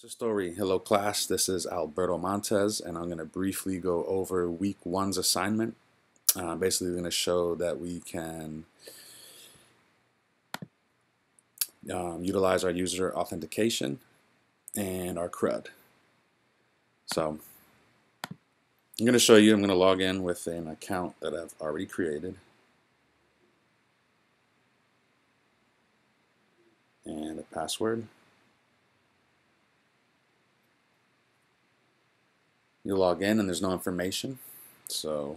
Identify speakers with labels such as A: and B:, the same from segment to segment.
A: So story, hello class, this is Alberto Montes and I'm going to briefly go over week one's assignment. Uh, basically we're going to show that we can um, utilize our user authentication and our CRUD. So I'm going to show you, I'm going to log in with an account that I've already created. And a password. You log in and there's no information. So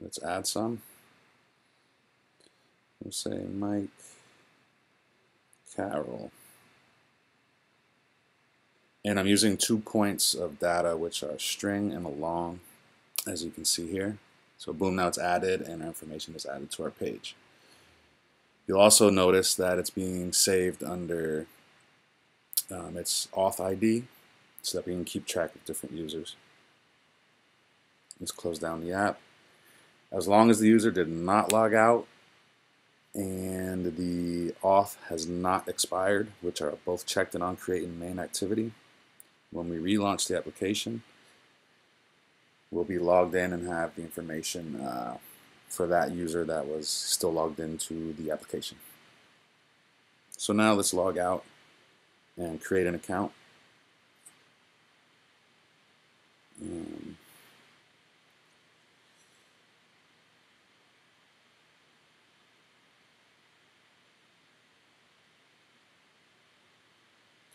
A: let's add some. We'll say Mike Carroll. And I'm using two points of data, which are string and a long, as you can see here. So boom, now it's added and our information is added to our page. You'll also notice that it's being saved under um, its auth ID so that we can keep track of different users. Let's close down the app. As long as the user did not log out and the auth has not expired, which are both checked in on create and main activity, when we relaunch the application, we'll be logged in and have the information uh, for that user that was still logged into the application. So now let's log out and create an account. Um, okay,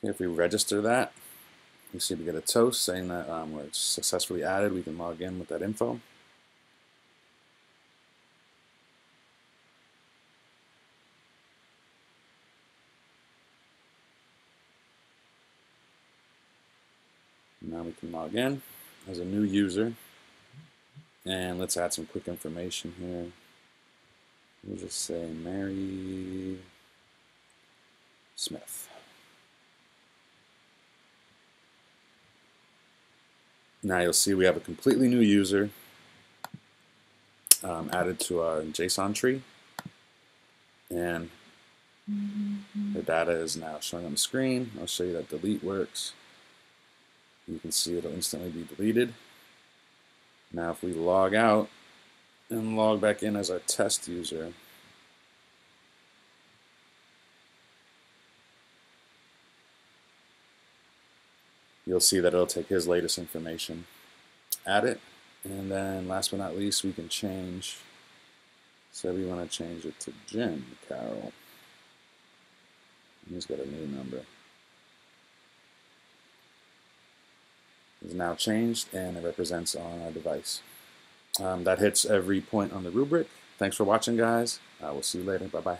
A: if we register that, you see we get a toast saying that um, we're successfully added. We can log in with that info. Now we can log in as a new user. And let's add some quick information here. We'll just say Mary Smith. Now you'll see we have a completely new user um, added to our JSON tree. And the data is now showing on the screen. I'll show you that delete works you can see it'll instantly be deleted. Now if we log out and log back in as our test user, you'll see that it'll take his latest information, add it, and then last but not least we can change, so we want to change it to Jim Carroll. He's got a new number. is now changed and it represents on our device. Um, that hits every point on the rubric. Thanks for watching, guys. I will see you later. Bye-bye.